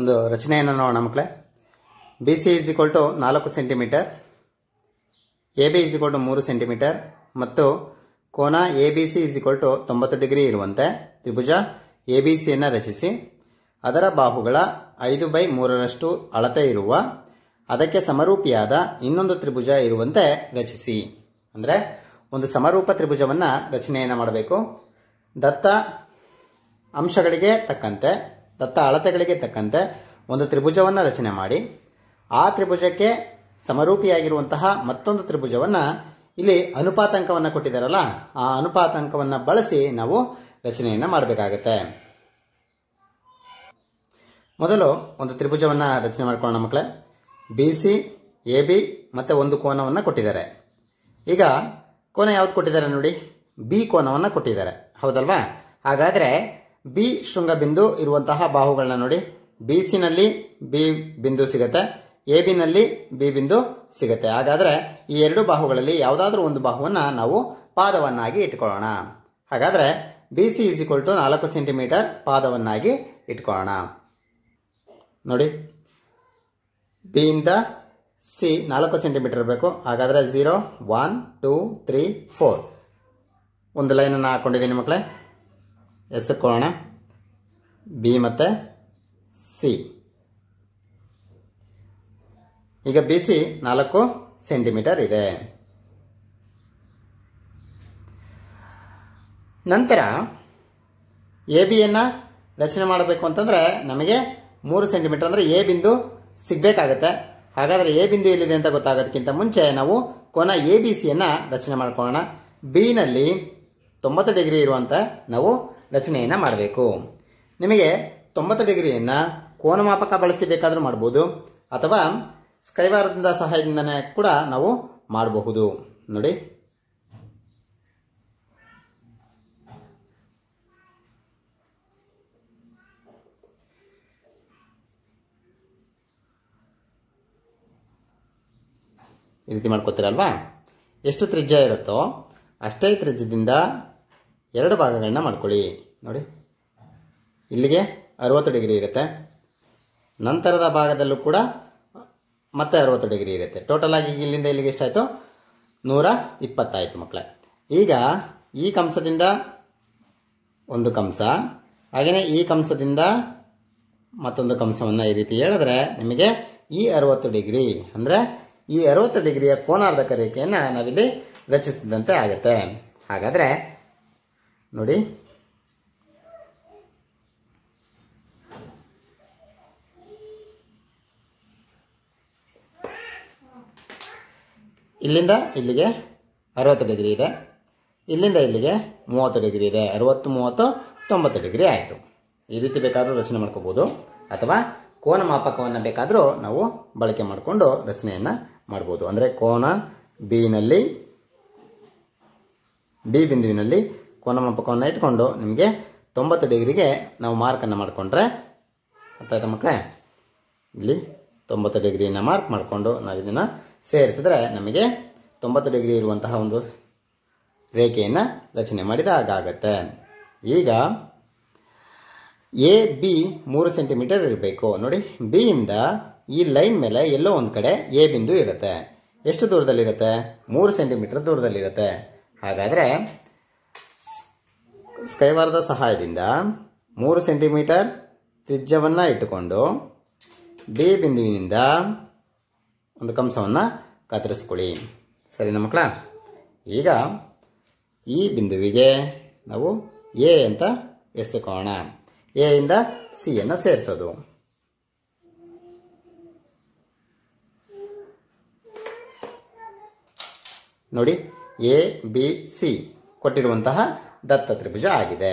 ಒಂದು ರಚನೆಯನ್ನು ನೋಡೋಣ ಮಕ್ಕಳೇ. B C is equal to ನಾಲ್ಕು centimetre A B is equal to ಮೂರು ಸೆಂಟಿಮೀಟರ್ ಮತ್ತು ಕೋನ A B C is equal to ತೊಂಬತ್ತು ಡಿಗ್ರಿ ಇರುವಂತೆ ತ್ರಿಭುಜ ಎ ಬಿ ಸಿಯನ್ನು ರಚಿಸಿ. ಅದರ ಬಾಹುಗಳ ಐದು ಬೈ ಮೂರರಷ್ಟು ಅಳತೆ ಇರುವ, ಅದಕ್ಕೆ ಸಮರೂಪಿಯಾದ ಇನ್ನೊಂದು ತ್ರಿಭುಜ ಇರುವಂತೆ ರಚಿಸಿ. ಅಂದರೆ ಒಂದು ಸಮರೂಪ ತ್ರಿಭುಜವನ್ನು ರಚನೆಯನ್ನು ಮಾಡಬೇಕು. ದತ್ತ ಅಂಶಗಳಿಗೆ ತಕ್ಕಂತೆ ದತ್ತ ಅಳತೆಗಳಿಗೆ ತಕ್ಕಂತೆ ಒಂದು ತ್ರಿಭುಜವನ್ನು ರಚನೆ ಮಾಡಿ, ಆ ತ್ರಿಭುಜಕ್ಕೆ ಸಮರೂಪಿಯಾಗಿರುವಂತಹ ಮತ್ತೊಂದು ತ್ರಿಭುಜವನ್ನು ಇಲ್ಲಿ ಅನುಪಾತಾಂಕವನ್ನು ಕೊಟ್ಟಿದ್ದಾರಲ್ಲ ಆ ಅನುಪಾತಾಂಕವನ್ನು ಬಳಸಿ ನಾವು ರಚನೆಯನ್ನು ಮಾಡಬೇಕಾಗತ್ತೆ. ಮೊದಲು ಒಂದು ತ್ರಿಭುಜವನ್ನು ರಚನೆ ಮಾಡ್ಕೊಳ್ಳೋಣ ಮಕ್ಕಳೇ. ಬಿ ಸಿ ಎ ಬಿ ಮತ್ತು ಒಂದು ಕೋನವನ್ನು ಕೊಟ್ಟಿದ್ದಾರೆ. ಈಗ ಕೋನ ಯಾವ್ದು ಕೊಟ್ಟಿದ್ದಾರೆ ನೋಡಿ ಬಿ ಕೋನವನ್ನು ಕೊಟ್ಟಿದ್ದಾರೆ. ಹೌದಲ್ವಾ? ಹಾಗಾದರೆ ಬಿ ಶೃಂಗಬಿಂದು ಇರುವಂತಹ ಬಾಹುಗಳನ್ನ ನೋಡಿ. ಬಿ ಸಿನಲ್ಲಿ ಬಿ ಬಿಂದು ಸಿಗುತ್ತೆ. ಎ ಬಿನಲ್ಲಿ ಬಿ ಬಿಂದು ಸಿಗುತ್ತೆ. ಹಾಗಾದರೆ ಈ ಎರಡು ಬಾಹುಗಳಲ್ಲಿ ಯಾವುದಾದ್ರೂ ಒಂದು ಬಾಹುವನ್ನು ನಾವು ಪಾದವನ್ನಾಗಿ ಇಟ್ಕೊಳ್ಳೋಣ. ಹಾಗಾದರೆ B C is equal to ನಾಲ್ಕು ಸೆಂಟಿಮೀಟರ್ ಪಾದವನ್ನಾಗಿ ಇಟ್ಕೊಳ್ಳೋಣ. ನೋಡಿ. ಬಿಯಿಂದ ಸಿ ನಾಲ್ಕು ಸೆಂಟಿಮೀಟರ್ ಇರಬೇಕು. ಹಾಗಾದರೆ zero one two three four ಒಂದು ಲೈನನ್ನು ಹಾಕ್ಕೊಂಡಿದ್ದೀನಿ ಮಕ್ಕಳೇ. ಎಸಕೊಳ್ಳೋಣ ಬಿ ಮತ್ತು ಸಿ. ಈಗ ಬಿ, ಸಿ ನಾಲ್ಕು ಸೆಂಟಿಮೀಟರ್ ಇದೆ. ನಂತರ ಎ ಬಿಯನ್ನು ರಚನೆ ಮಾಡಬೇಕು ಅಂತಂದರೆ ನಮಗೆ ಮೂರು ಸೆಂಟಿಮೀಟರ್ ಅಂದರೆ ಎ ಬಿಂದು ಸಿಗಬೇಕಾಗತ್ತೆ. ಹಾಗಾದರೆ ಎ ಬಿಂದು ಎಲ್ಲಿದೆ ಅಂತ ಗೊತ್ತಾಗೋದಕ್ಕಿಂತ ಮುಂಚೆ ನಾವು ಕೋನ ಎ, ಬಿ ಸಿಯನ್ನು ರಚನೆ ಮಾಡ್ಕೊಳ್ಳೋಣ. ಬಿನಲ್ಲಿ ತೊಂಬತ್ತು ಡಿಗ್ರಿ ಇರುವಂಥ ನಾವು ರಚನೆಯನ್ನು ಮಾಡಬೇಕು. ನಿಮಗೆ ತೊಂಬತ್ತು ಡಿಗ್ರಿಯನ್ನು ಕೋನಮಾಪಕ ಬಳಸಿ ಬೇಕಾದರೂ ಮಾಡ್ಬೋದು, ಅಥವಾ ಸ್ಕೈವಾರದಿಂದ ಸಹಾಯದಿಂದನೇ ಕೂಡ ನಾವು ಮಾಡಬಹುದು. ನೋಡಿ. ಈ ರೀತಿ ಮಾಡ್ಕೋತೀರಲ್ವಾ? ಎಷ್ಟು ತ್ರಿಜ್ಯ ಇರುತ್ತೋ ಅಷ್ಟೇ ತ್ರಿಜ್ಯದಿಂದ ಎರಡು ಭಾಗಗಳನ್ನ ಮಾಡ್ಕೊಳ್ಳಿ. ನೋಡಿ. ಇಲ್ಲಿಗೆ ಅರುವತ್ತು ಡಿಗ್ರಿ ಇರುತ್ತೆ. ನಂತರದ ಭಾಗದಲ್ಲೂ ಕೂಡ ಮತ್ತೆ ಅರುವತ್ತು ಡಿಗ್ರಿ ಇರುತ್ತೆ. ಟೋಟಲ್ ಆಗಿ ಇಲ್ಲಿಂದ ಇಲ್ಲಿಗೆ ಎಷ್ಟಾಯಿತು? ನೂರ ಇಪ್ಪತ್ತಾಯಿತು ಮಕ್ಕಳೇ ಈಗ ಈ ಕಂಸದಿಂದ ಒಂದು ಕಂಸ. ಹಾಗೆಯೇ ಈ ಕಂಸದಿಂದ ಮತ್ತೊಂದು ಕಂಸವನ್ನು ಈ ರೀತಿ ಹೇಳಿದ್ರೆ ನಿಮಗೆ ಈ ಅರುವತ್ತು ಡಿಗ್ರಿ ಅಂದರೆ ಈ ಅರುವತ್ತು ಡಿಗ್ರಿಯ ಕೋನಾರ್ಧಕ ರೇಖೆಯನ್ನು ನಾವಿಲ್ಲಿ ರಚಿಸಿದಂತೆ ಆಗುತ್ತೆ. ಹಾಗಾದರೆ ನೋಡಿ. ಇಲ್ಲಿಂದ ಇಲ್ಲಿಗೆ ಅರವತ್ತು ಡಿಗ್ರಿ ಇದೆ. ಇಲ್ಲಿಂದ ಇಲ್ಲಿಗೆ ಮೂವತ್ತು ಡಿಗ್ರಿ ಇದೆ. ಅರವತ್ತು, ಮೂವತ್ತು, ತೊಂಬತ್ತು ಡಿಗ್ರಿ ಆಯಿತು. ಈ ರೀತಿ ಬೇಕಾದರೂ ರಚನೆ ಮಾಡ್ಕೋಬೋದು. ಅಥವಾ ಕೋನ ಮಾಪಕವನ್ನು ಬೇಕಾದರೂ ನಾವು ಬಳಕೆ ಮಾಡಿಕೊಂಡು ರಚನೆಯನ್ನು ಮಾಡ್ಬೋದು. ಅಂದರೆ ಕೋನ ಬಿನಲ್ಲಿ ಬಿ ಬಿಂದುವಿನಲ್ಲಿ ಕೋನ ಮಾಪಕವನ್ನು ಇಟ್ಕೊಂಡು ನಿಮಗೆ ತೊಂಬತ್ತು ಡಿಗ್ರಿಗೆ ನಾವು ಮಾರ್ಕನ್ನು ಮಾಡಿಕೊಂಡ್ರೆ, ಅರ್ಥ ಆಯ್ತಾ ಮಕ್ಕಳೇ ಇಲ್ಲಿ ತೊಂಬತ್ತು ಡಿಗ್ರಿನ ಮಾರ್ಕ್ ಮಾಡಿಕೊಂಡು ನಾವು ಇದನ್ನು ಸೇರಿಸಿದ್ರೆ ನಮಗೆ ತೊಂಬತ್ತು ಡಿಗ್ರಿ ಇರುವಂತಹ ಒಂದು ರೇಖೆಯನ್ನು ರಚನೆ ಮಾಡಿದ ಹಾಗಾಗತ್ತೆ. ಈಗ ಎ, ಬಿ ಮೂರು ಸೆಂಟಿಮೀಟರ್ ಇರಬೇಕು. ನೋಡಿ ಬಿಯಿಂದ ಈ ಲೈನ್ ಮೇಲೆ ಎಲ್ಲೋ ಒಂದು ಕಡೆ ಎ ಬಿಂದು ಇರುತ್ತೆ. ಎಷ್ಟು ದೂರದಲ್ಲಿರುತ್ತೆ? ಮೂರು ಸೆಂಟಿಮೀಟರ್ ದೂರದಲ್ಲಿರುತ್ತೆ. ಹಾಗಾದರೆ ಸ್ಕೈವಾರದ ಸಹಾಯದಿಂದ ಮೂರು ಸೆಂಟಿಮೀಟರ್ ತ್ರಿಜ್ಯವನ್ನು ಇಟ್ಟುಕೊಂಡು ಡಿ ಬಿಂದುವಿನಿಂದ ಒಂದು ಕಂಸವನ್ನು ಕತ್ತರಿಸ್ಕೊಳ್ಳಿ. ಸರಿನಾ ಮಕ್ಕಳ? ಈಗ ಈ ಬಿಂದುವಿಗೆ ನಾವು ಎ ಅಂತ ಎಸೆಕೋಣ ಎ ಇಂದ ಸಿ ಅನ್ನು ಸೇರಿಸೋದು. ನೋಡಿ ಎ ಬಿ ಸಿ ಕೊಟ್ಟಿರುವಂತಹ ದತ್ತ ತ್ರಿಭುಜ ಆಗಿದೆ.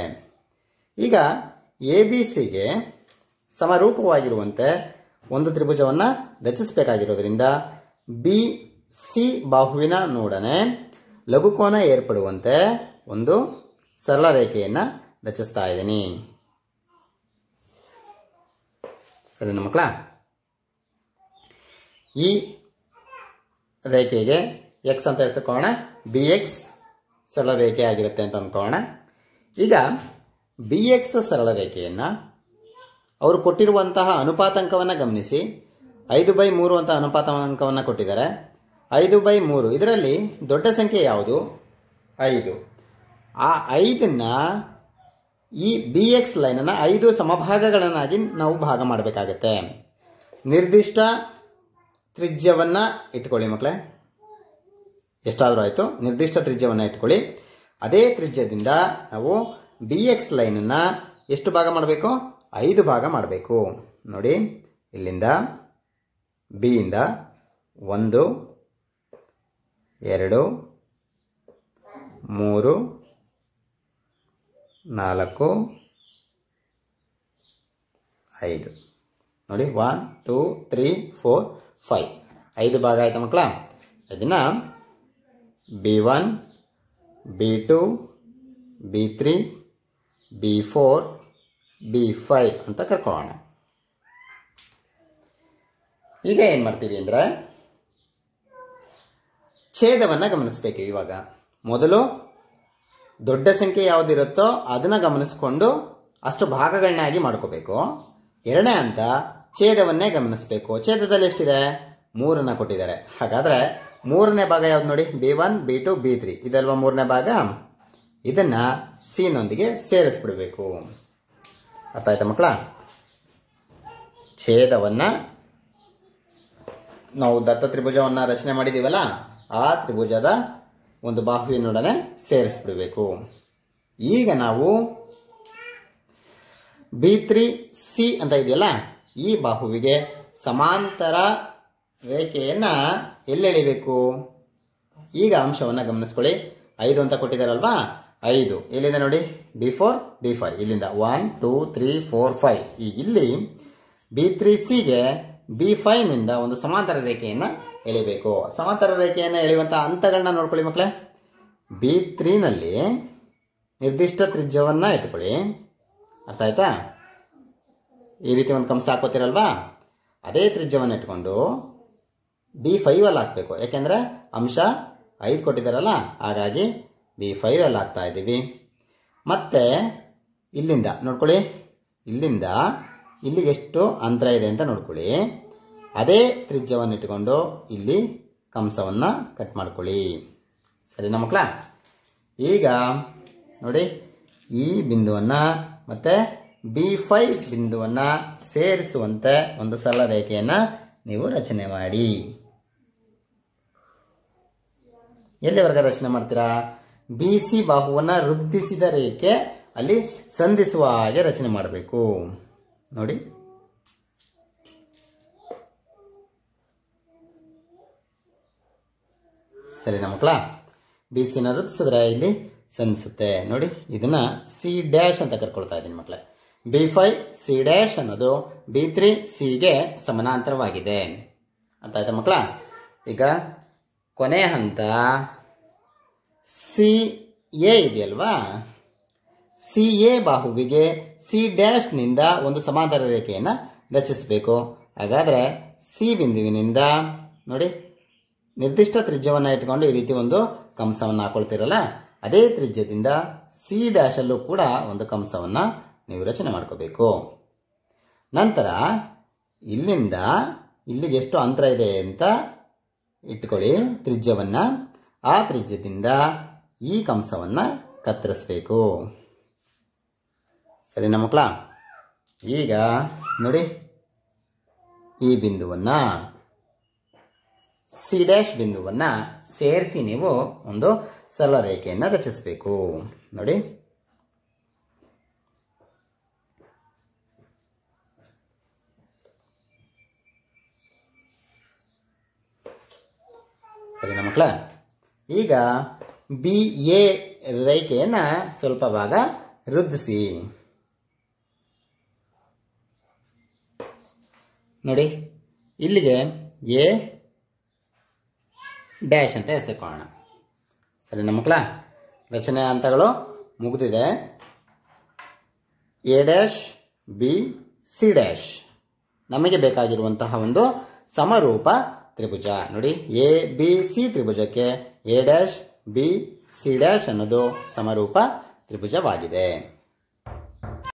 ಈಗ ಎ ಬಿ ಸಿಗೆ ಸಮರೂಪವಾಗಿರುವಂತೆ ಒಂದು ತ್ರಿಭುಜವನ್ನು ರಚಿಸಬೇಕಾಗಿರೋದ್ರಿಂದ ಬಿ ಸಿ ಬಾಹುವಿನ ನೋಡನೆ ಲಘುಕೋನ ಏರ್ಪಡುವಂತೆ ಒಂದು ಸರಳ ರೇಖೆಯನ್ನು ರಚಿಸ್ತಾ ಇದ್ದೀನಿ. ಸರಿ ಮಕ್ಕಳ? ಈ ರೇಖೆಗೆ ಎಕ್ಸ್ ಅಂತ ಹೆಸರುಕೋಣ ಬಿ ಎಕ್ಸ್ ಸರಳ ರೇಖೆ ಆಗಿರುತ್ತೆ ಅಂತ ಅಂದ್ಕೋಣ ಈಗ ಬಿ ಎಕ್ಸ್ ಸರಳ ರೇಖೆಯನ್ನು ಅವರು ಕೊಟ್ಟಿರುವಂತಹ ಅನುಪಾತಾಂಕವನ್ನು ಗಮನಿಸಿ. ಐದು ಬೈ ಮೂರು ಅಂತ ಅನುಪಾತಾಂಕವನ್ನು ಕೊಟ್ಟಿದ್ದಾರೆ. ಐದು ಬೈ ಮೂರು, ಇದರಲ್ಲಿ ದೊಡ್ಡ ಸಂಖ್ಯೆ ಯಾವುದು? ಐದು. ಆ ಐದನ್ನು ಈ ಬಿ ಎಕ್ಸ್ ಲೈನನ್ನು ಐದು ಸಮಭಾಗಗಳನ್ನಾಗಿ ನಾವು ಭಾಗ ಮಾಡಬೇಕಾಗತ್ತೆ. ನಿರ್ದಿಷ್ಟ ತ್ರಿಜ್ಯವನ್ನು ಇಟ್ಕೊಳ್ಳಿ ಮಕ್ಕಳೇ ಎಷ್ಟಾದರೂ ಆಯಿತು. ನಿರ್ದಿಷ್ಟ ತ್ರಿಜ್ಯವನ್ನು ಇಟ್ಕೊಳ್ಳಿ. ಅದೇ ತ್ರಿಜ್ಯದಿಂದ ನಾವು ಬಿ ಎಕ್ಸ್ ಲೈನನ್ನು ಎಷ್ಟು ಭಾಗ ಮಾಡಬೇಕು? ಐದು ಭಾಗ ಮಾಡಬೇಕು. ನೋಡಿ, ಇಲ್ಲಿಂದ ಬಿಯಿಂದ ಒಂದು, ಎರಡು, ಮೂರು, ನಾಲ್ಕು, ಐದು. ನೋಡಿ one two three four five ಐದು ಭಾಗ ಆಯಿತು ಮಕ್ಕಳ? ಇದನ್ನು B one B two B three B four B five ಅಂತ ಕರ್ಕೊಳ್ಳೋಣ. ಈಗ ಏನು ಮಾಡ್ತೀವಿ ಅಂದರೆ ಛೇದವನ್ನು ಗಮನಿಸಬೇಕು ಇವಾಗ. ಮೊದಲು ದೊಡ್ಡ ಸಂಖ್ಯೆ ಯಾವುದಿರುತ್ತೋ ಅದನ್ನು ಗಮನಿಸ್ಕೊಂಡು ಅಷ್ಟು ಭಾಗಗಳನ್ನಾಗಿ ಮಾಡ್ಕೋಬೇಕು. ಎರಡನೇ ಅಂತ ಛೇದವನ್ನೇ ಗಮನಿಸಬೇಕು. ಛೇದದಲ್ಲಿ ಎಷ್ಟಿದೆ? ಮೂರನ್ನು ಕೊಟ್ಟಿದ್ದಾರೆ. ಹಾಗಾದರೆ ಮೂರನೇ ಭಾಗ ಯಾವ್ದು ನೋಡಿ? B one, B two, B three. ಇದಲ್ವಾ ಮೂರನೇ ಭಾಗ? ಇದನ್ನು ಸಿನೊಂದಿಗೆ ಸೇರಿಸ್ಬಿಡಬೇಕು. ಅರ್ಥ ಆಯ್ತಾ ಮಕ್ಕಳ? ಛೇದವನ್ನು ನಾವು ದತ್ತ ತ್ರಿಭುಜವನ್ನು ರಚನೆ ಮಾಡಿದ್ದೀವಲ್ಲ ಆ ತ್ರಿಭುಜದ ಒಂದು ಬಾಹುವಿನೊಡನೆ ಸೇರಿಸ್ಬಿಡಬೇಕು. ಈಗ ನಾವು ಬಿ ತ್ರೀ, ಸಿ ಅಂತ ಇದೆಯಲ್ಲ, ಈ ಬಾಹುವಿಗೆ ಸಮಾಂತರ ರೇಖೆಯನ್ನು ಎಲ್ಲೆಳಿಬೇಕು ಈಗ ಅಂಶವನ್ನು ಗಮನಿಸ್ಕೊಳ್ಳಿ. ಐದು ಅಂತ ಕೊಟ್ಟಿದ್ದಾರಲ್ವಾ ಐದು. ಎಲ್ಲಿಂದ ನೋಡಿ? ಬಿ ಫೋರ್ ಬಿ ಫೈವ್ ಇಲ್ಲಿಂದ one two three four five ಈಗ ಇಲ್ಲಿ ಬಿ ತ್ರೀ ಸಿಗೆ ಬಿ ಫೈವ್ನಿಂದ ಒಂದು ಸಮಾಂತರ ರೇಖೆಯನ್ನು ಎಳಿಬೇಕು. ಸಮಾಂತರ ರೇಖೆಯನ್ನು ಎಳೆಯುವಂಥ ಹಂತಗಳನ್ನ ನೋಡ್ಕೊಳ್ಳಿ ಮಕ್ಕಳೇ ಬಿ ತ್ರೀನಲ್ಲಿ ನಿರ್ದಿಷ್ಟ ತ್ರಿಜ್ಯವನ್ನು ಇಟ್ಕೊಳ್ಳಿ. ಅರ್ಥ ಆಯ್ತಾ? ಈ ರೀತಿ ಒಂದು ಕಂಸ ಹಾಕೋತಿರಲ್ವಾ ಅದೇ ತ್ರಿಜ್ಯವನ್ನು ಇಟ್ಕೊಂಡು ಬಿ ಫೈವಲ್ಲಿ ಹಾಕಬೇಕು. ಯಾಕೆಂದರೆ ಅಂಶ ಐದು ಕೊಟ್ಟಿದ್ದಾರಲ್ಲ, ಹಾಗಾಗಿ ಬಿ ಫೈವಲ್ಲಿ ಹಾಕ್ತಾ ಇದ್ದೀವಿ. ಮತ್ತು ಇಲ್ಲಿಂದ, ನೋಡ್ಕೊಳ್ಳಿ. ಇಲ್ಲಿಂದ ಇಲ್ಲಿಗೆ ಎಷ್ಟು ಅಂತರ ಇದೆ ಅಂತ ನೋಡ್ಕೊಳ್ಳಿ. ಅದೇ ತ್ರಿಜ್ಯವನ್ನು ಇಟ್ಕೊಂಡು ಇಲ್ಲಿ ಕಂಸವನ್ನು ಕಟ್ ಮಾಡ್ಕೊಳ್ಳಿ. ಸರಿನಾ ಮಕ್ಕಳ ಈಗ ನೋಡಿ, ಈ ಬಿಂದುವನ್ನು ಮತ್ತು ಬಿ ಫೈವ್ ಬಿಂದುವನ್ನು ಸೇರಿಸುವಂತೆ ಒಂದು ಸರಳ ರೇಖೆಯನ್ನು ನೀವು ರಚನೆ ಮಾಡಿ. ಎಲ್ಲಿವರೆಗೆ ರಚನೆ ಮಾಡ್ತೀರಾ? ಬಿ ಸಿ ಬಾಹುವನ್ನು ವೃದ್ಧಿಸಿದ ರೇಖೆ ಅಲ್ಲಿ ಸಂಧಿಸುವ ಹಾಗೆ ರಚನೆ ಮಾಡಬೇಕು. ನೋಡಿ. ಸರಿನಾ ಮಕ್ಕಳ, ಬಿ ಸಿನ ವೃದ್ಧಿಸಿದ್ರೆ ಇಲ್ಲಿ ಸಂಧಿಸುತ್ತೆ. ನೋಡಿ, ಇದನ್ನ ಸಿ ಡ್ಯಾಶ್ ಅಂತ ಕರ್ಕೊಳ್ತಾ ಇದ್ದೀನಿ ಮಕ್ಕಳೇ. ಬಿ ಫೈ ಸಿ ಡ್ಯಾಶ್ ಅನ್ನೋದು ಬಿ ತ್ರೀ ಸಿಗೆ ಸಮಾನಾಂತರವಾಗಿದೆ. ಅರ್ಥ ಆಯ್ತಾ ಮಕ್ಕಳ? ಈಗ ಕೊನೆ ಹಂತ ಸಿ ಎ ಇದೆಯಲ್ವಾ? ಸಿ ಎ ಬಾಹುವಿಗೆ ಸಿ ಡ್ಯಾಶ್ನಿಂದ ಒಂದು ಸಮಾಂತರ ರೇಖೆಯನ್ನು ರಚಿಸಬೇಕು. ಹಾಗಾದರೆ ಸಿ ಬಿಂದುವಿನಿಂದ ನೋಡಿ, ನಿರ್ದಿಷ್ಟ ತ್ರಿಜ್ಯವನ್ನು ಇಟ್ಕೊಂಡು ಈ ರೀತಿ ಒಂದು ಕಂಸವನ್ನು ಹಾಕೊಳ್ತೀರಲ್ಲ, ಅದೇ ತ್ರಿಜ್ಯದಿಂದ ಸಿ ಡ್ಯಾಶಲ್ಲೂ ಕೂಡ ಒಂದು ಕಂಸವನ್ನು ನೀವು ರಚನೆ ಮಾಡ್ಕೋಬೇಕು. ನಂತರ ಇಲ್ಲಿಂದ ಇಲ್ಲಿಗೆ ಎಷ್ಟು ಅಂತರ ಇದೆ ಅಂತ ಇಟ್ಕೊಳ್ಳಿ ತ್ರಿಜ್ಯವನ್ನು ಆ ತ್ರಿಜ್ಯದಿಂದ ಈ ಕಂಸವನ್ನು ಕತ್ತರಿಸಬೇಕು. ಸರಿನಾ ಮಕ್ಕಳ? ಈಗ ನೋಡಿ. ಈ ಬಿಂದುವನ್ನು ಸಿ ಡ್ಯಾಶ್ ಬಿಂದುವನ್ನು ಸೇರಿಸಿ ನೀವು ಒಂದು ಸರಳ ರೇಖೆಯನ್ನು ರಚಿಸಬೇಕು. ನೋಡಿ. ಸರಿನಾ ಮಕ್ಕಳ ಈಗ ಬಿ, ಎ ರೇಖೆಯನ್ನು ಸ್ವಲ್ಪ ಭಾಗ ವೃದ್ಧಿಸಿ ನೋಡಿ, ಇಲ್ಲಿಗೆ ಎ ಡ್ಯಾಶ್ ಅಂತ ಹೆಸರುಕೊಳ್ಳೋಣ ಸರಿನಾ ಮಕ್ಕಳ ರಚನೆ ಹಂತಗಳು ಮುಗಿದಿದೆ. A dash, B, C dash. ನಮಗೆ ಬೇಕಾಗಿರುವಂತಹ ಒಂದು ಸಮರೂಪ ತ್ರಿಭುಜ. ನೋಡಿ A B C ತ್ರಿಭುಜಕ್ಕೆ A dash B C dash ಅನ್ನೋದು ಸಮರೂಪ ತ್ರಿಭುಜವಾಗಿದೆ.